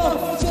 做的。